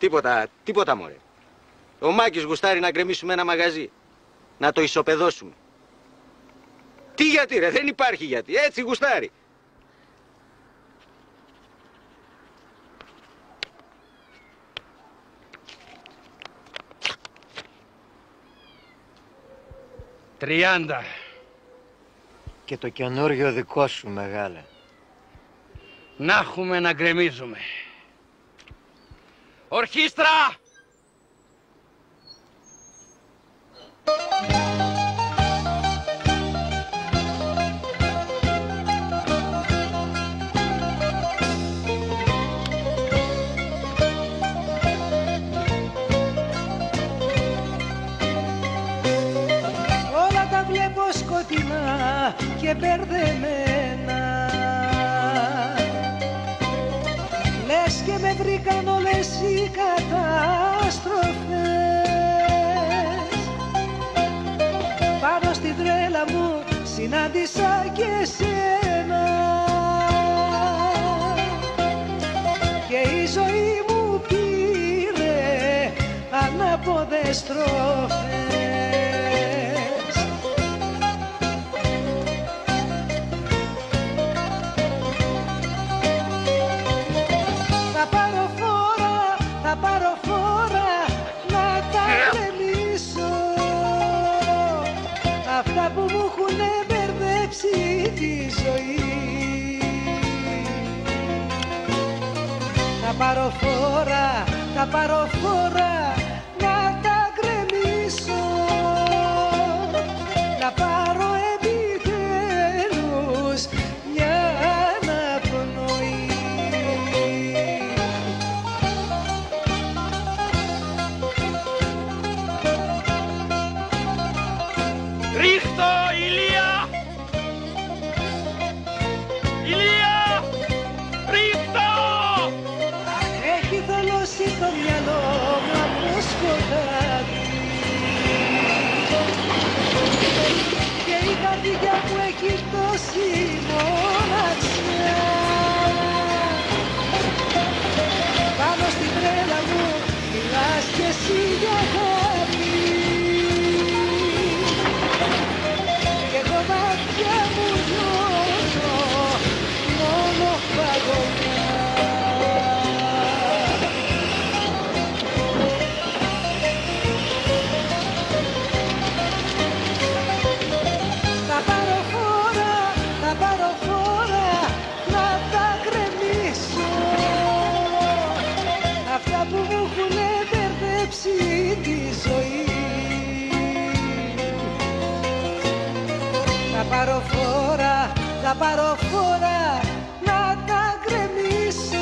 Τίποτα, τίποτα μωρέ. Ο Μάκης γουστάρει να γκρεμίσουμε ένα μαγαζί. Να το ισοπεδώσουμε. Τι γιατί ρε, δεν υπάρχει γιατί. Έτσι γουστάρει. Τριάντα. Και το καινούριο δικό σου μεγάλε. Να έχουμε να γκρεμίζουμε. Ορχήστρα! Όλα τα βλέπω σκοτεινά και μπερδεμένα Λες και με βρήκαν όλες οι καταστροφές. Πάνω στην τρέλα μου συνάντησα και σένα Και η ζωή μου πήρε ανάποδες στροφές Αυτά που μου έχουν μπερδέψει τη ζωή. Θα πάρω φόρα, θα θολώσει το μυαλό μου από σκοτάδι Και η καρδιά μου έχει τόση μοναξιά Θα πάρω φόρα, θα πάρω φόρα να τα γκρεμίσω.